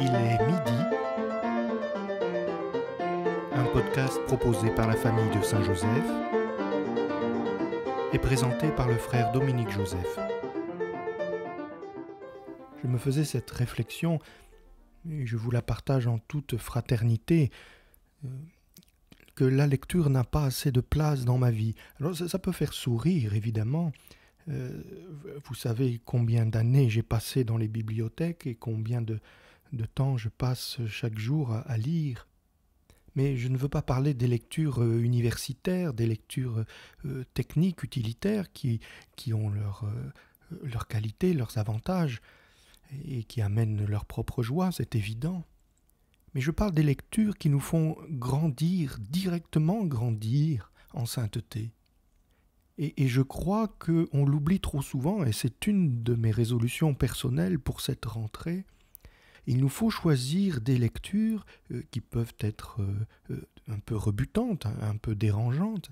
Il est midi. Un podcast proposé par la famille de Saint-Joseph et présenté par le frère Dominique Joseph. Je me faisais cette réflexion et je vous la partage en toute fraternité euh, que la lecture n'a pas assez de place dans ma vie. Alors ça, peut faire sourire évidemment, euh, vous savez combien d'années j'ai passé dans les bibliothèques et combien de, de temps je passe chaque jour à, lire. Mais je ne veux pas parler des lectures euh, universitaires, des lectures euh, techniques, utilitaires, qui, ont leur, leur qualité, leurs avantages, et qui amènent leur propre joie, c'est évident. Mais je parle des lectures qui nous font grandir, directement grandir en sainteté. Et, je crois qu'on l'oublie trop souvent, et c'est une de mes résolutions personnelles pour cette rentrée. Il nous faut choisir des lectures euh, qui peuvent être euh, euh, un peu rebutantes, un peu dérangeantes,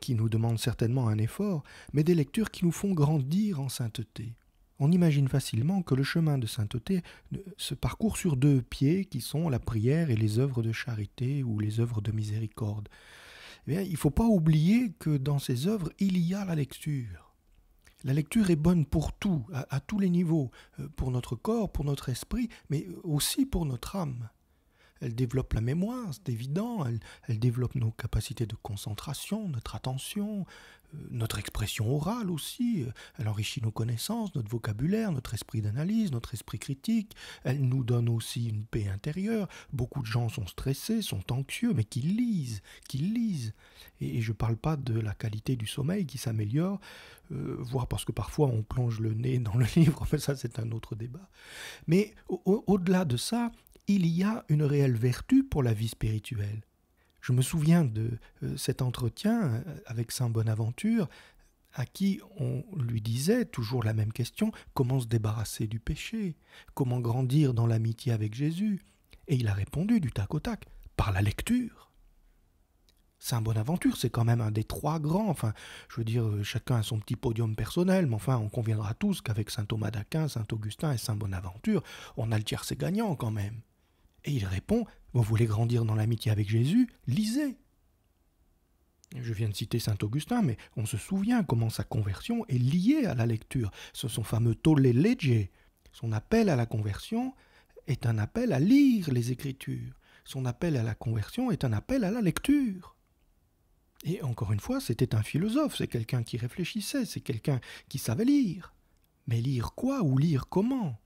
qui nous demandent certainement un effort, mais des lectures qui nous font grandir en sainteté. On imagine facilement que le chemin de sainteté se parcourt sur deux pieds qui sont la prière et les œuvres de charité ou les œuvres de miséricorde. Eh il ne faut pas oublier que dans ces œuvres, il y a la lecture. La lecture est bonne pour tout, à, tous les niveaux, euh, pour notre corps, pour notre esprit, mais aussi pour notre âme. Elle développe la mémoire, c'est évident, elle, développe nos capacités de concentration, notre attention, euh, notre expression orale aussi, elle enrichit nos connaissances, notre vocabulaire, notre esprit d'analyse, notre esprit critique, elle nous donne aussi une paix intérieure. Beaucoup de gens sont stressés, sont anxieux, mais qui lisent, qui lisent. Et, je ne parle pas de la qualité du sommeil qui s'améliore, euh, voire parce que parfois on plonge le nez dans le livre, mais ça c'est un autre débat. Mais au-delà de ça, il y a une réelle vertu pour la vie spirituelle. Je me souviens de euh, cet entretien euh, avec Saint Bonaventure, à qui on lui disait toujours la même question, comment se débarrasser du péché, comment grandir dans l'amitié avec Jésus? Et il a répondu du tac au tac, par la lecture. Saint Bonaventure, c'est quand même un des trois grands. Enfin, je veux dire, euh, chacun a son petit podium personnel, mais enfin, on conviendra tous qu'avec Saint Thomas d'Aquin, Saint Augustin et Saint Bonaventure, on a le tiercé gagnant quand même. Et il répond Vous voulez grandir dans l'amitié avec Jésus Lisez. Je viens de citer saint Augustin, mais on se souvient comment sa conversion est liée à la lecture. Son fameux tolle legge, son appel à la conversion est un appel à lire les Écritures. Son appel à la conversion est un appel à la lecture. Et encore une fois, c'était un philosophe, c'est quelqu'un qui réfléchissait, c'est quelqu'un qui savait lire. Mais lire quoi ou lire comment?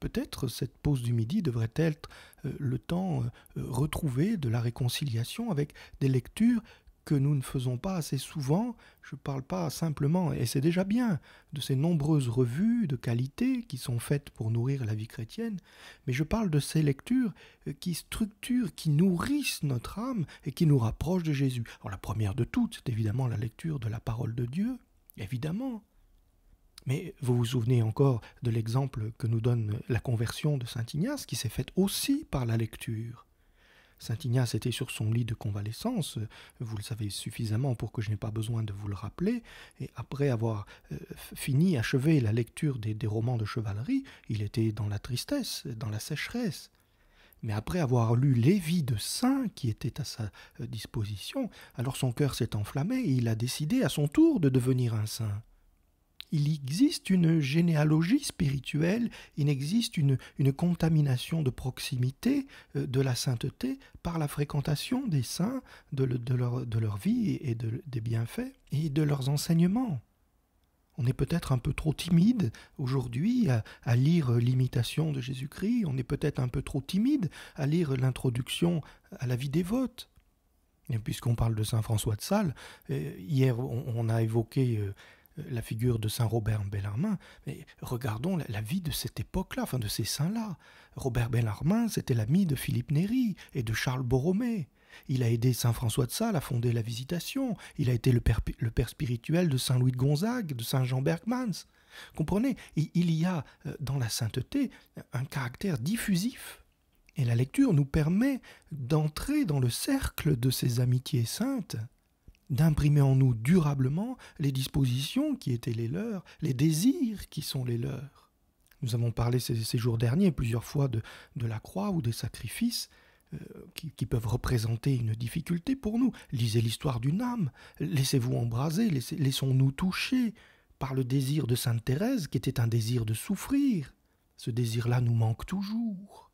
Peut-être cette pause du midi devrait être euh, le temps euh, retrouvé de la réconciliation avec des lectures que nous ne faisons pas assez souvent. Je ne parle pas simplement, et c'est déjà bien, de ces nombreuses revues de qualité qui sont faites pour nourrir la vie chrétienne, mais je parle de ces lectures euh, qui structurent, qui nourrissent notre âme et qui nous rapprochent de Jésus. La première de toutes, c'est évidemment la lecture de la parole de Dieu, évidemment. Mais vous vous souvenez encore de l'exemple que nous donne la conversion de Saint Ignace, qui s'est faite aussi par la lecture. Saint Ignace était sur son lit de convalescence, vous le savez suffisamment pour que je n'ai pas besoin de vous le rappeler, et après avoir euh, fini, achevé la lecture des, des romans de chevalerie, il était dans la tristesse, dans la sécheresse. Mais après avoir lu vies de saints qui étaient à sa euh, disposition, alors son cœur s'est enflammé et il a décidé à son tour de devenir un saint il existe une généalogie spirituelle, il existe une, contamination de proximité euh, de la sainteté par la fréquentation des saints, de, leur, vie et des bienfaits et de leurs enseignements. On est peut-être un peu trop timide aujourd'hui à, lire l'imitation de Jésus-Christ, on est peut-être un peu trop timide à lire l'introduction à la vie dévote. Et puisqu'on parle de Saint François de Sales, euh, hier on, a évoqué euh, la figure de Saint Robert Bellarmin, mais regardons la, vie de cette époque-là, enfin de ces saints-là. Robert Bellarmin, c'était l'ami de Philippe Néry et de Charles Borromée. Il a aidé Saint François de Sales à fonder la Visitation. Il a été le père, spirituel de Saint Louis de Gonzague, de Saint Jean Bergmans. Comprenez, il y a euh, dans la sainteté un caractère diffusif. Et la lecture nous permet d'entrer dans le cercle de ces amitiés saintes d'imprimer en nous durablement les dispositions qui étaient les leurs, les désirs qui sont les leurs. Nous avons parlé ces, jours derniers plusieurs fois de, la croix ou des sacrifices euh, qui, peuvent représenter une difficulté pour nous. Lisez l'histoire d'une âme, laissez-vous embraser, laissons-nous toucher par le désir de Sainte Thérèse qui était un désir de souffrir. Ce désir-là nous manque toujours.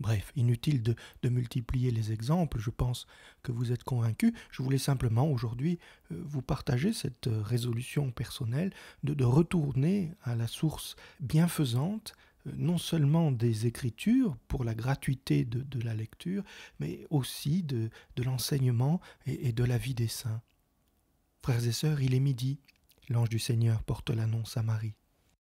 Bref, inutile de, multiplier les exemples, je pense que vous êtes convaincus. Je voulais simplement aujourd'hui euh, vous partager cette euh, résolution personnelle de, retourner à la source bienfaisante euh, non seulement des écritures pour la gratuité de, la lecture, mais aussi de, l'enseignement et de la vie des saints. Frères et sœurs, il est midi. L'ange du Seigneur porte l'annonce à Marie.